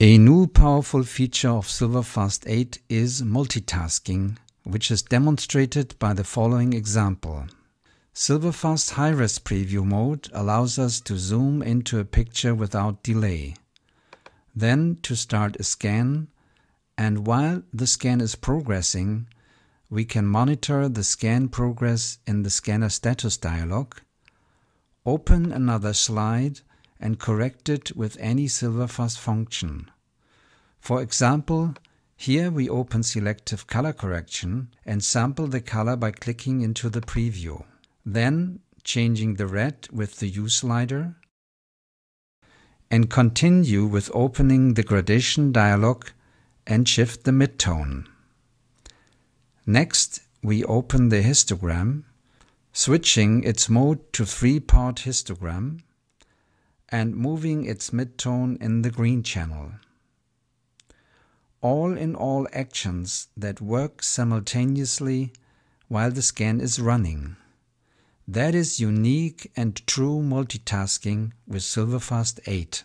A new powerful feature of Silverfast 8 is multitasking, which is demonstrated by the following example. Silverfast High-Res Preview mode allows us to zoom into a picture without delay. Then to start a scan, and while the scan is progressing, we can monitor the scan progress in the scanner status dialog, open another slide and correct it with any Silverfast function. For example, here we open selective color correction and sample the color by clicking into the preview. Then changing the red with the hue slider and continue with opening the gradation dialog and shift the midtone. Next, we open the histogram, switching its mode to three-part histogram and moving its midtone in the green channel. All in all actions that work simultaneously while the scan is running. That is unique and true multitasking with Silverfast 8.